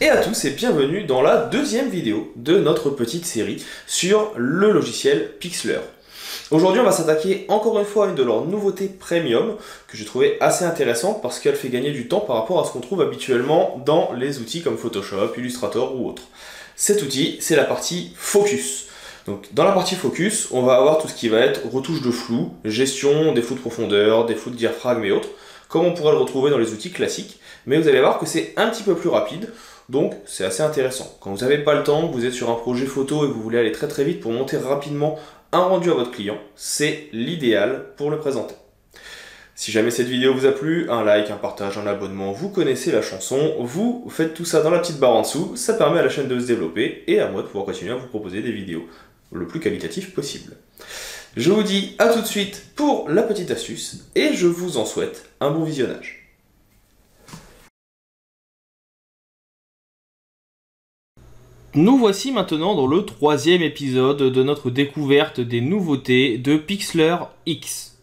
et à tous et bienvenue dans la deuxième vidéo de notre petite série sur le logiciel Pixlr. Aujourd'hui on va s'attaquer encore une fois à une de leurs nouveautés premium que j'ai trouvé assez intéressante parce qu'elle fait gagner du temps par rapport à ce qu'on trouve habituellement dans les outils comme Photoshop, Illustrator ou autres. Cet outil c'est la partie Focus. Donc dans la partie Focus on va avoir tout ce qui va être retouche de flou, gestion des flous de profondeur, des flous de diaphragme et autres comme on pourrait le retrouver dans les outils classiques, mais vous allez voir que c'est un petit peu plus rapide, donc c'est assez intéressant. Quand vous n'avez pas le temps, vous êtes sur un projet photo et vous voulez aller très très vite pour monter rapidement un rendu à votre client, c'est l'idéal pour le présenter. Si jamais cette vidéo vous a plu, un like, un partage, un abonnement, vous connaissez la chanson, vous faites tout ça dans la petite barre en dessous, ça permet à la chaîne de se développer et à moi de pouvoir continuer à vous proposer des vidéos le plus qualitatif possible. Je vous dis à tout de suite pour la petite astuce et je vous en souhaite un bon visionnage. Nous voici maintenant dans le troisième épisode de notre découverte des nouveautés de Pixlr X.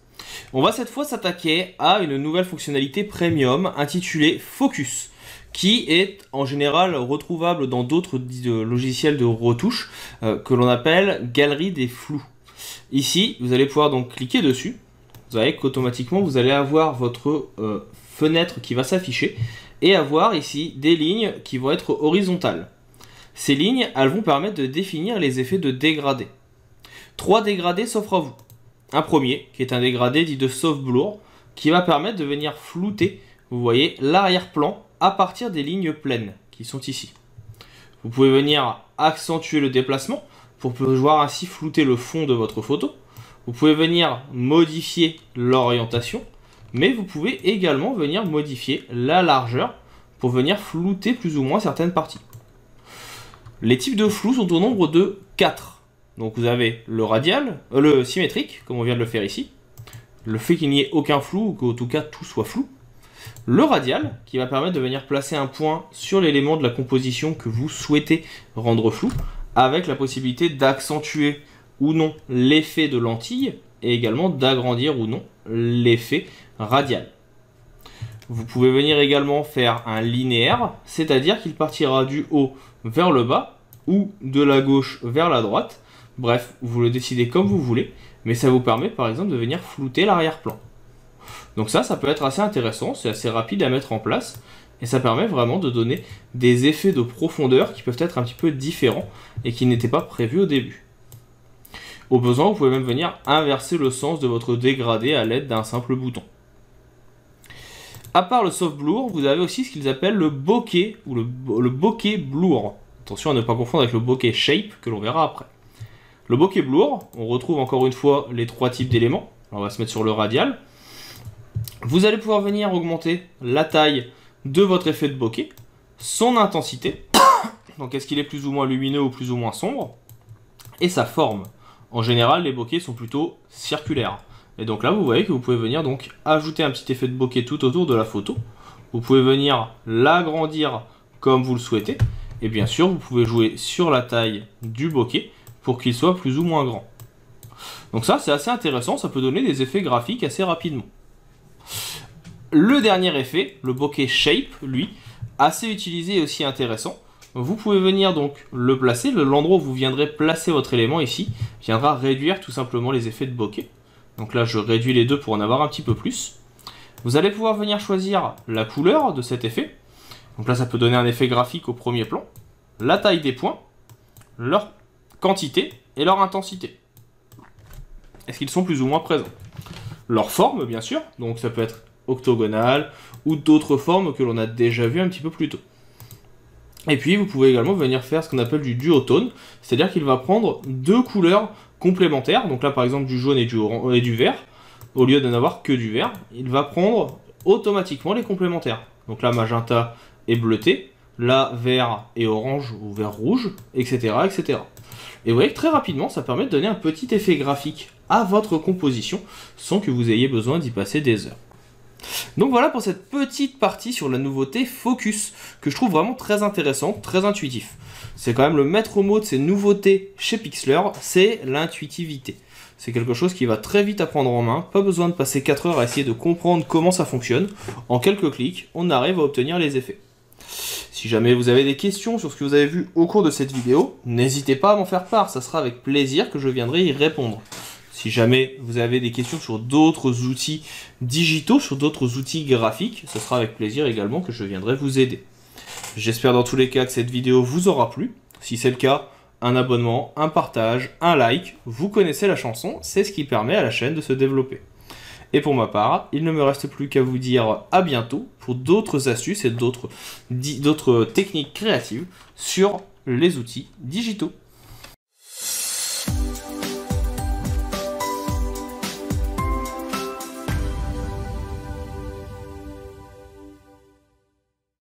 On va cette fois s'attaquer à une nouvelle fonctionnalité premium intitulée Focus, qui est en général retrouvable dans d'autres logiciels de retouche euh, que l'on appelle Galerie des flous. Ici, vous allez pouvoir donc cliquer dessus. Vous voyez qu'automatiquement, vous allez avoir votre euh, fenêtre qui va s'afficher et avoir ici des lignes qui vont être horizontales. Ces lignes, elles vont permettre de définir les effets de dégradé. Trois dégradés s'offrent à vous. Un premier, qui est un dégradé dit de soft blur, qui va permettre de venir flouter, vous voyez, l'arrière-plan à partir des lignes pleines qui sont ici. Vous pouvez venir accentuer le déplacement pour pouvoir ainsi flouter le fond de votre photo. Vous pouvez venir modifier l'orientation, mais vous pouvez également venir modifier la largeur pour venir flouter plus ou moins certaines parties. Les types de flou sont au nombre de 4. Donc vous avez le radial, euh, le symétrique, comme on vient de le faire ici, le fait qu'il n'y ait aucun flou, ou qu'en tout cas tout soit flou, le radial, qui va permettre de venir placer un point sur l'élément de la composition que vous souhaitez rendre flou, avec la possibilité d'accentuer ou non l'effet de lentille, et également d'agrandir ou non l'effet radial. Vous pouvez venir également faire un linéaire, c'est-à-dire qu'il partira du haut vers le bas ou de la gauche vers la droite. Bref, vous le décidez comme vous voulez, mais ça vous permet par exemple de venir flouter l'arrière-plan. Donc ça, ça peut être assez intéressant, c'est assez rapide à mettre en place, et ça permet vraiment de donner des effets de profondeur qui peuvent être un petit peu différents et qui n'étaient pas prévus au début. Au besoin, vous pouvez même venir inverser le sens de votre dégradé à l'aide d'un simple bouton. À part le soft blur, vous avez aussi ce qu'ils appellent le bokeh ou le, bokeh blur. Attention à ne pas confondre avec le bokeh shape que l'on verra après. Le bokeh blur, on retrouve encore une fois les trois types d'éléments. On va se mettre sur le radial. Vous allez pouvoir venir augmenter la taille de votre effet de bokeh, son intensité, donc est-ce qu'il est plus ou moins lumineux ou plus ou moins sombre, et sa forme. En général, les bokeh sont plutôt circulaires. Et donc là, vous voyez que vous pouvez venir donc ajouter un petit effet de bokeh tout autour de la photo. Vous pouvez venir l'agrandir comme vous le souhaitez. Et bien sûr, vous pouvez jouer sur la taille du bokeh pour qu'il soit plus ou moins grand. Donc ça, c'est assez intéressant, ça peut donner des effets graphiques assez rapidement. Le dernier effet, le bokeh shape, lui, assez utilisé et aussi intéressant. Vous pouvez venir donc le placer, l'endroit où vous viendrez placer votre élément ici viendra réduire tout simplement les effets de bokeh. Donc là je réduis les deux pour en avoir un petit peu plus. Vous allez pouvoir venir choisir la couleur de cet effet. Donc là ça peut donner un effet graphique au premier plan. La taille des points, leur quantité et leur intensité. Est-ce qu'ils sont plus ou moins présents? Leur forme bien sûr, donc ça peut être octogonale ou d'autres formes que l'on a déjà vu un petit peu plus tôt. Et puis vous pouvez également venir faire ce qu'on appelle du duotone, c'est-à-dire qu'il va prendre deux couleurs complémentaires, donc là par exemple du jaune et du, du vert, au lieu de n'avoir que du vert, il va prendre automatiquement les complémentaires. Donc là magenta et bleuté, là vert et orange ou vert rouge, etc. etc. Et vous voyez que très rapidement ça permet de donner un petit effet graphique à votre composition sans que vous ayez besoin d'y passer des heures. Donc voilà pour cette petite partie sur la nouveauté Focus, que je trouve vraiment très intéressant, très intuitif. C'est quand même le maître mot de ces nouveautés chez Pixlr, c'est l'intuitivité. C'est quelque chose qui va très vite à prendre en main, pas besoin de passer 4 heures à essayer de comprendre comment ça fonctionne. En quelques clics, on arrive à obtenir les effets. Si jamais vous avez des questions sur ce que vous avez vu au cours de cette vidéo, n'hésitez pas à m'en faire part, ça sera avec plaisir que je viendrai y répondre. Si jamais vous avez des questions sur d'autres outils digitaux, sur d'autres outils graphiques, ce sera avec plaisir également que je viendrai vous aider. J'espère dans tous les cas que cette vidéo vous aura plu. Si c'est le cas, un abonnement, un partage, un like, vous connaissez la chanson, c'est ce qui permet à la chaîne de se développer. Et pour ma part, il ne me reste plus qu'à vous dire à bientôt pour d'autres astuces et d'autres techniques créatives sur les outils digitaux.